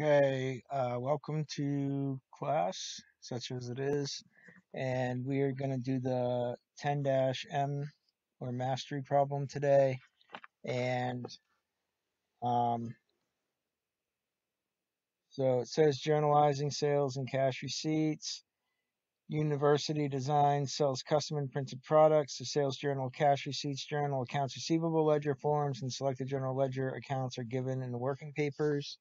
Okay, uh, welcome to class, such as it is, and we are going to do the 10-M or mastery problem today. And um, so it says journalizing sales and cash receipts. University Design sells custom and printed products. The sales journal, cash receipts journal, accounts receivable ledger forms, and selected general ledger accounts are given in the working papers.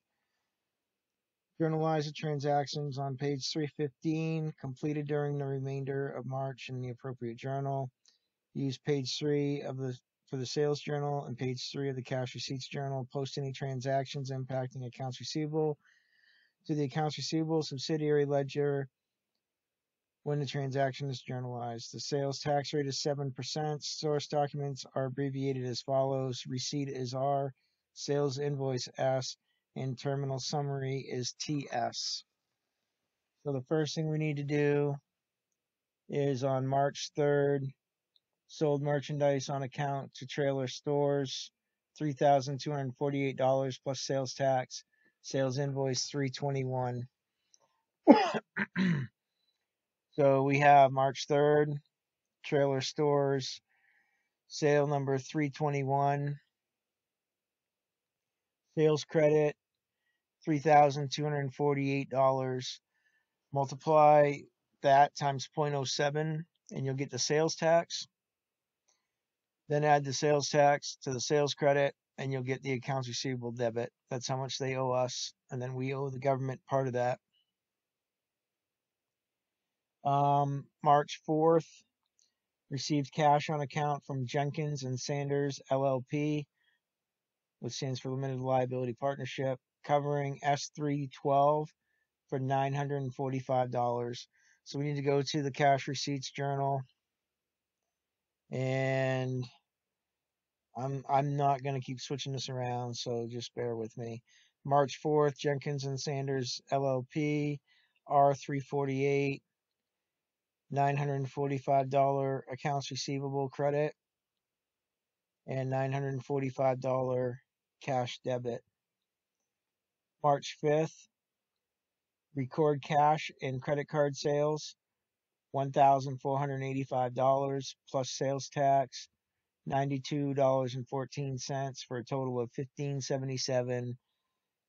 Journalize the transactions on page 315, completed during the remainder of March in the appropriate journal. Use page 3 of the for the sales journal and page 3 of the cash receipts journal. Post any transactions impacting accounts receivable to the accounts receivable subsidiary ledger when the transaction is journalized. The sales tax rate is 7%. Source documents are abbreviated as follows. Receipt is R, sales invoice S, and terminal summary is TS. So the first thing we need to do is on March 3rd, sold merchandise on account to trailer stores, $3,248 plus sales tax, sales invoice 321. so we have March 3rd, trailer stores, sale number 321, sales credit $3,248. Multiply that times 0.07 and you'll get the sales tax. Then add the sales tax to the sales credit and you'll get the accounts receivable debit. That's how much they owe us. And then we owe the government part of that. Um, March 4th, received cash on account from Jenkins and Sanders LLP, which stands for Limited Liability Partnership covering S312 for $945. So we need to go to the cash receipts journal and I'm I'm not going to keep switching this around, so just bear with me. March 4th, Jenkins and Sanders LLP, R348, $945 accounts receivable credit, and $945 cash debit. March 5th, record cash and credit card sales, $1,485 plus sales tax, $92.14 for a total of $1577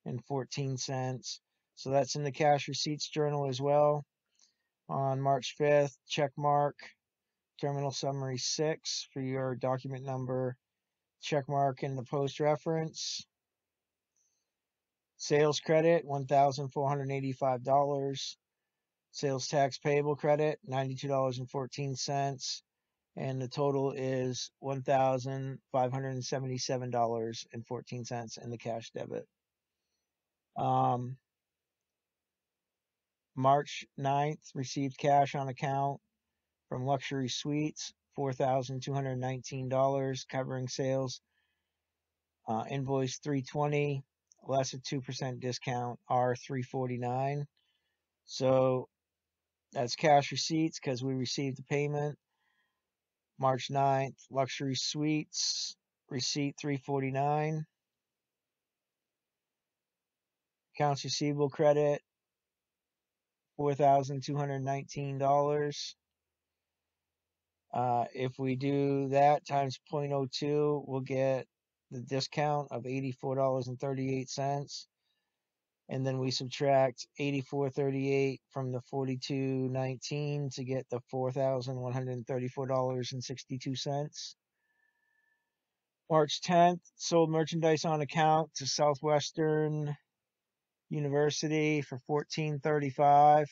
and 14 cents. So that's in the cash receipts journal as well. On March 5th, check mark terminal summary 6 for your document number, check mark in the post reference. Sales credit, $1,485. Sales tax payable credit, $92.14. And the total is $1,577.14 in the cash debit. Um, March 9th, received cash on account from Luxury Suites, $4,219, covering sales. Uh, invoice 320 less a 2% discount are 349 so that's cash receipts because we received the payment. March 9th luxury suites receipt 349 accounts receivable credit $4219 uh, if we do that times 0.02 we'll get the discount of $84.38 and then we subtract 84.38 from the 42.19 to get the $4,134.62. March 10th, sold merchandise on account to Southwestern University for 14.35.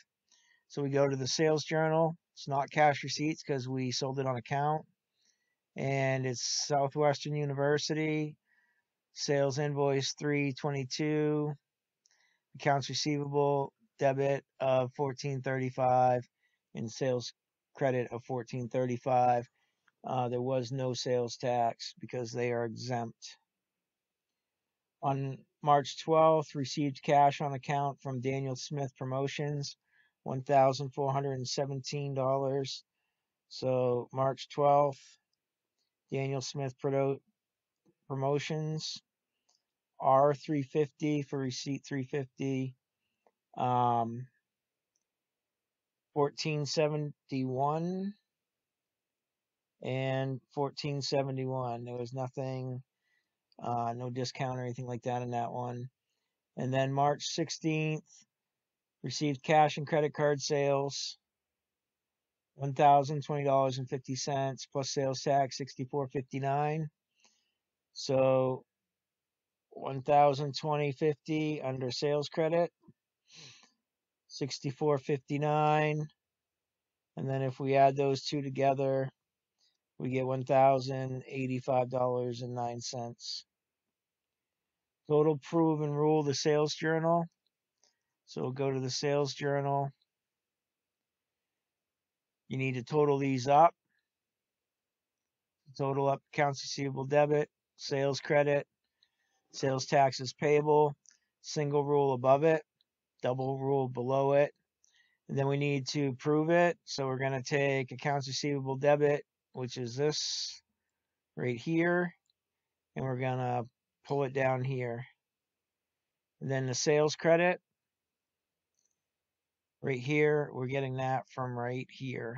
So we go to the sales journal. It's not cash receipts because we sold it on account and it's Southwestern University. Sales invoice 322, accounts receivable debit of 1435, and sales credit of 1435. Uh, there was no sales tax because they are exempt. On March 12th, received cash on account from Daniel Smith Promotions, $1,417. So March 12th, Daniel Smith Promotions, R350 for receipt 350. Um, 1471 and 1471. There was nothing, uh, no discount or anything like that in that one. And then March 16th, received cash and credit card sales, $1,020.50 plus sales tax, 64.59. So 1,020.50 under sales credit, 64.59. And then if we add those two together, we get $1,085.09. Total prove and rule the sales journal. So we'll go to the sales journal. You need to total these up. Total up accounts receivable debit, sales credit, sales taxes payable, single rule above it, double rule below it. And then we need to prove it. So we're going to take accounts receivable debit, which is this right here, and we're going to pull it down here. And then the sales credit, right here, we're getting that from right here.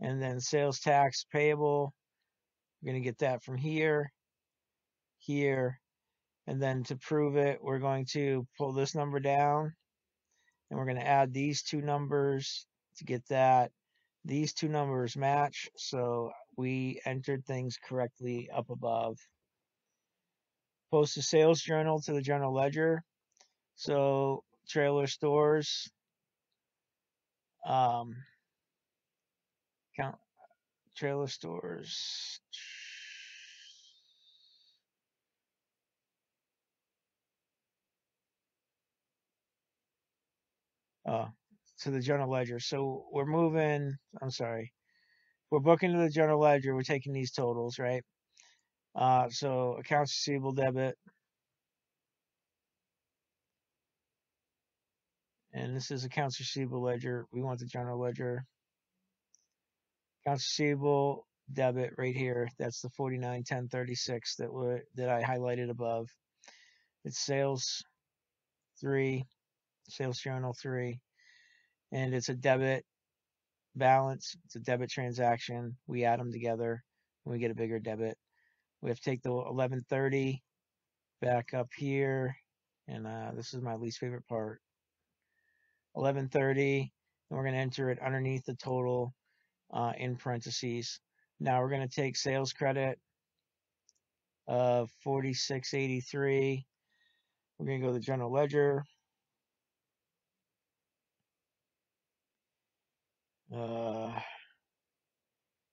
And then sales tax payable, we're going to get that from here, here, and then to prove it, we're going to pull this number down, and we're going to add these two numbers to get that. These two numbers match, so we entered things correctly up above. Post a sales journal to the general ledger. So trailer stores, um, count trailer stores. Uh, to the general ledger. So we're moving, I'm sorry, we're booking to the general ledger. We're taking these totals, right? Uh, so accounts receivable debit. And this is accounts receivable ledger. We want the general ledger. Accounts receivable debit right here. That's the 491036 that we that I highlighted above. It's sales three, sales journal three, and it's a debit balance. It's a debit transaction. We add them together and we get a bigger debit. We have to take the 1130 back up here, and uh, this is my least favorite part. 1130, and we're going to enter it underneath the total uh, in parentheses. Now we're going to take sales credit of 4683. We're going to go to the general ledger. Uh,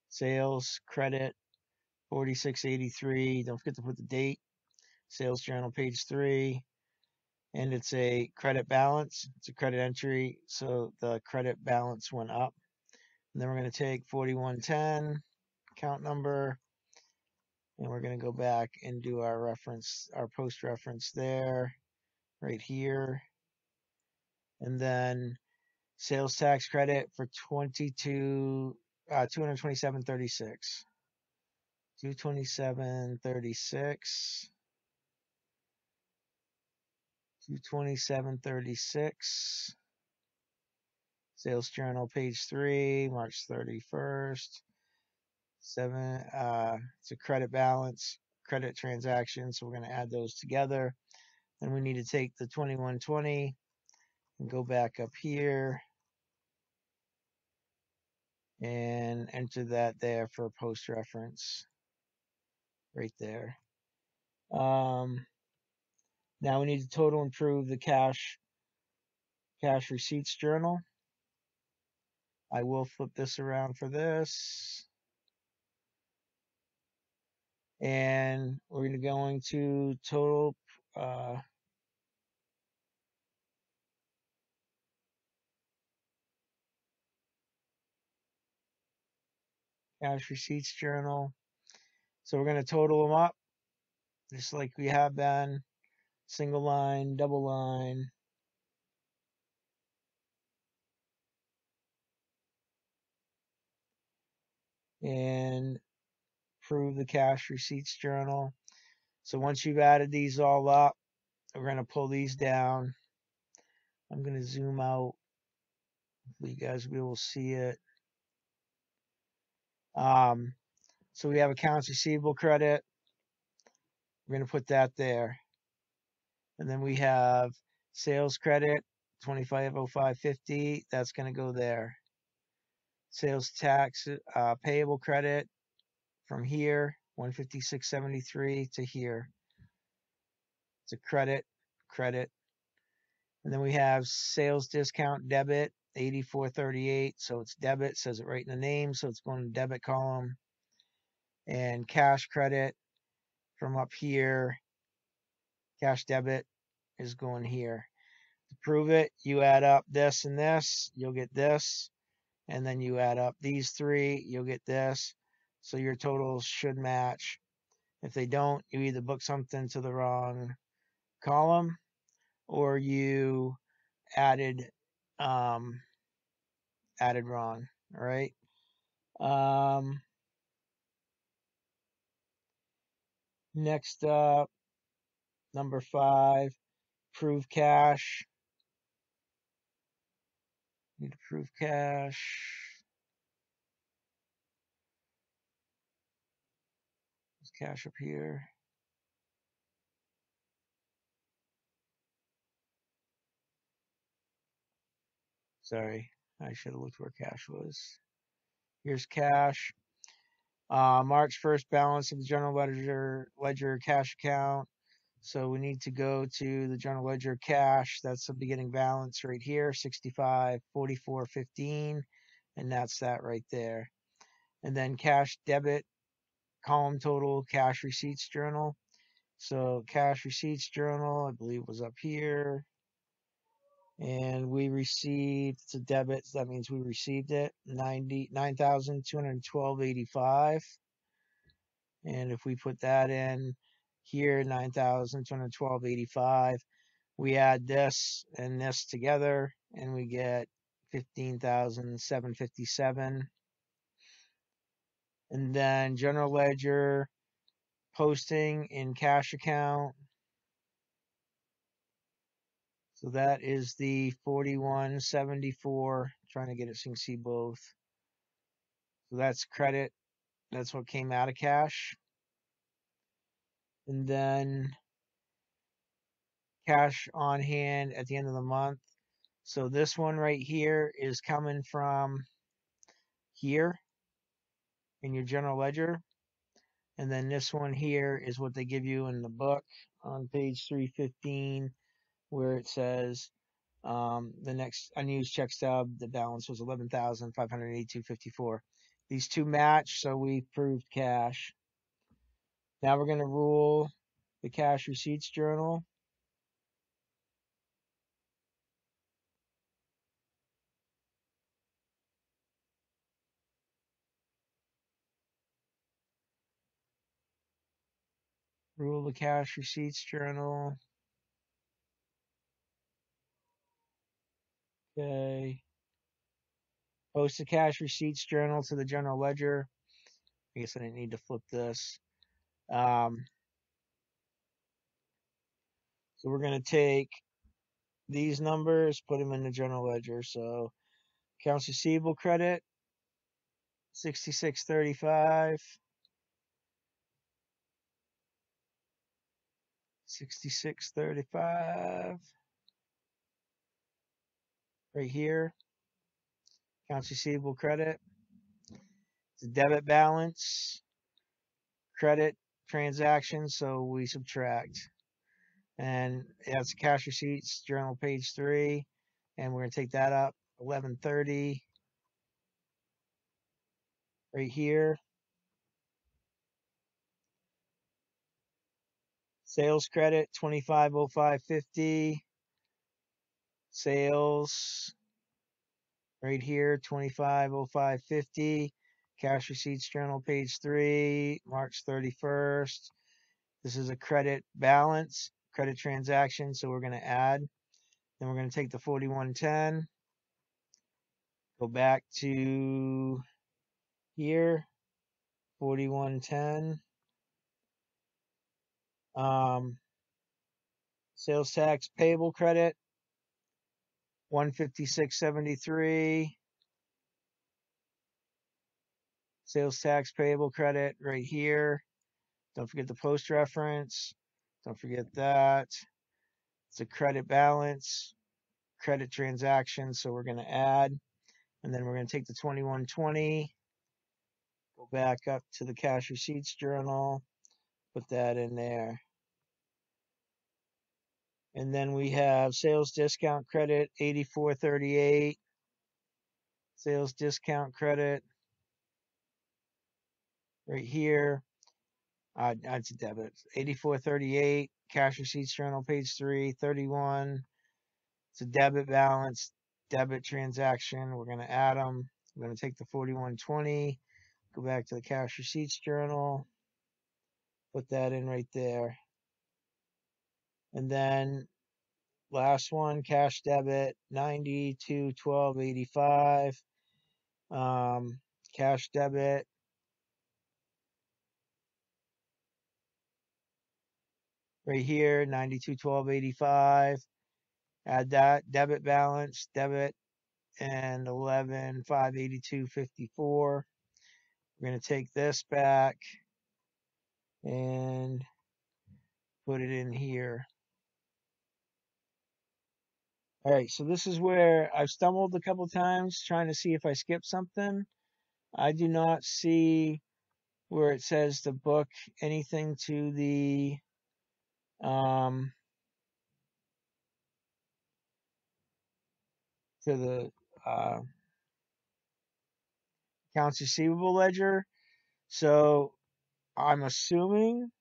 sales credit 4683. Don't forget to put the date. Sales journal, page three. And it's a credit balance. It's a credit entry. So the credit balance went up. And then we're going to take 4110, account number. And we're going to go back and do our reference, our post reference there, right here. And then sales tax credit for 22, uh, 227.36. 227.36. 227.36. Sales journal, page three, March 31st. Seven, uh, it's a credit balance, credit transaction. So we're going to add those together. Then we need to take the 2120 and go back up here and enter that there for post reference right there. Um, now we need to total and prove the cash cash receipts journal. I will flip this around for this. And we're going to total uh, cash receipts journal. So we're going to total them up just like we have been. Single line, double line. And prove the cash receipts journal. So once you've added these all up, we're going to pull these down. I'm going to zoom out. You guys will see it. Um, so we have accounts receivable credit. We're going to put that there. And then we have sales credit, 250550. That's going to go there. Sales tax uh, payable credit from here, 15673 to here. It's a credit, credit. And then we have sales discount debit, 8438. So it's debit, says it right in the name. So it's going to debit column. And cash credit from up here, cash debit is going here. To prove it, you add up this and this, you'll get this. And then you add up these three, you'll get this. So your totals should match. If they don't, you either book something to the wrong column or you added um, added wrong. All right. Um, next up, number five, prove cash. Need to prove cash. There's cash up here. Sorry, I should have looked where cash was. Here's cash. Uh, March 1st balance of the general ledger ledger cash account. So we need to go to the general ledger cash. That's the beginning balance right here, 65 44 15, and that's that right there. And then cash debit column total cash receipts journal. So cash receipts journal, I believe was up here and we received a debit that means we received it 90 9212.85 and if we put that in here 9212.85 we add this and this together and we get 15,757 and then general ledger posting in cash account so that is the 4174. Trying to get it so you can see both. So that's credit. That's what came out of cash. And then cash on hand at the end of the month. So this one right here is coming from here in your general ledger. And then this one here is what they give you in the book on page 315 where it says um, the next unused check stub, the balance was 11,582.54. These two match, so we proved cash. Now we're going to rule the cash receipts journal. Rule the cash receipts journal. Okay. Post the cash receipts journal to the general ledger. I guess I didn't need to flip this. Um, so we're going to take these numbers, put them in the general ledger. So accounts receivable credit, 6635. 6635 right here. Accounts receivable credit. It's a debit balance, credit transaction, so we subtract. And that's cash receipts, journal page three. And we're gonna take that up, eleven thirty. Right here. Sales credit, twenty-five oh five fifty sales right here 250550 cash receipts journal page 3 March 31st this is a credit balance credit transaction so we're going to add then we're going to take the 4110 go back to here 4110 Um, sales tax payable credit, 156.73. Sales tax payable credit right here. Don't forget the post reference. Don't forget that. It's a credit balance, credit transaction. So we're going to add, and then we're going to take the 2120, go back up to the cash receipts journal, put that in there. And then we have sales discount credit 8438. Sales discount credit right here. Uh, that's a debit. 8438. Cash receipts journal, page 3, 31. It's a debit balance, debit transaction. We're going to add them. I'm going to take the 4120, go back to the cash receipts journal, put that in right there. And then last one, cash debit, 90 to 1285. Um, cash debit. Right here, 92 1285. Add that debit balance, debit, and 11 582 54. We're going to take this back and put it in here. All right, so this is where I've stumbled a couple times trying to see if I skipped something. I do not see where it says to book anything to the um, to the uh, accounts receivable ledger. So I'm assuming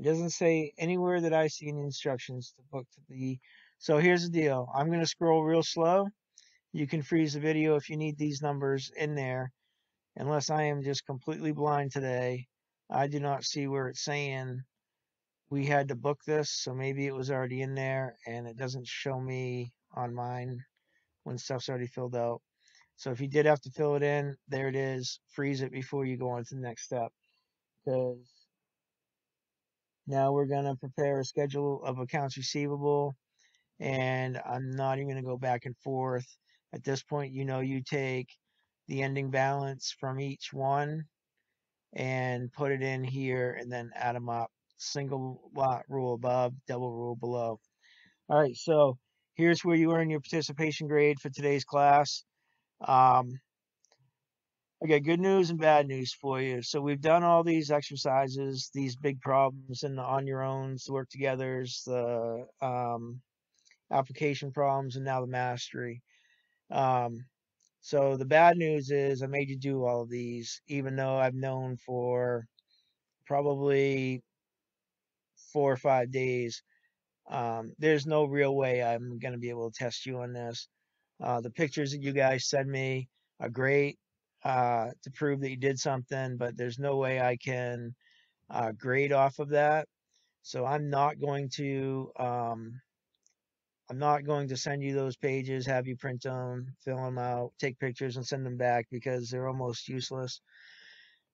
It doesn't say anywhere that I see any instructions to book to the. So here's the deal. I'm going to scroll real slow. You can freeze the video if you need these numbers in there. Unless I am just completely blind today, I do not see where it's saying we had to book this. So maybe it was already in there and it doesn't show me on mine when stuff's already filled out. So if you did have to fill it in, there it is. Freeze it before you go on to the next step. Because now we're going to prepare a schedule of accounts receivable, and I'm not even going to go back and forth. At this point, you know you take the ending balance from each one and put it in here and then add them up. Single lot rule above, double rule below. All right, so here's where you earn your participation grade for today's class. Um, I got good news and bad news for you. So we've done all these exercises, these big problems, and the on your own, the work togethers, the um, application problems, and now the mastery. Um, so the bad news is I made you do all of these, even though I've known for probably four or five days. Um, there's no real way I'm going to be able to test you on this. Uh, the pictures that you guys send me are great uh, to prove that you did something, but there's no way I can uh, grade off of that. So I'm not going to um, I'm not going to send you those pages, have you print them, fill them out, take pictures, and send them back because they're almost useless.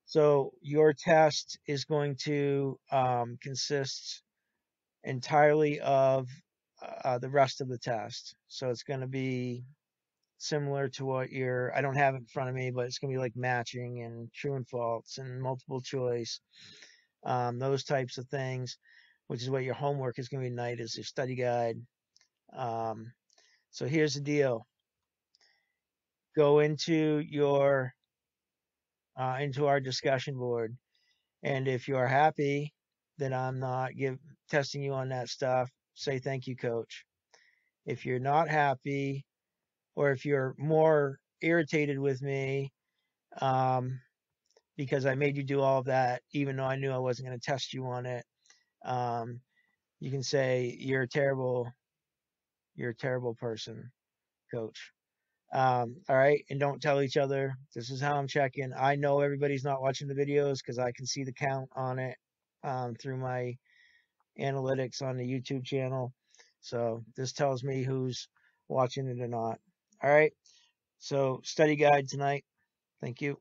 So your test is going to um, consist entirely of uh, the rest of the test. So it's going to be similar to what you're I don't have it in front of me, but it's gonna be like matching and true and false and multiple choice, um, those types of things, which is what your homework is gonna be tonight is your study guide. Um, so here's the deal. Go into your uh, into our discussion board, and if you are happy that I'm not give testing you on that stuff, say thank you, coach. If you're not happy or if you're more irritated with me um, because I made you do all of that, even though I knew I wasn't going to test you on it, um, you can say you're terrible, you're a terrible person, coach. Um, all right, and don't tell each other. This is how I'm checking. I know everybody's not watching the videos because I can see the count on it um, through my analytics on the YouTube channel. So this tells me who's watching it or not. All right. So study guide tonight. Thank you.